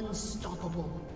Unstoppable.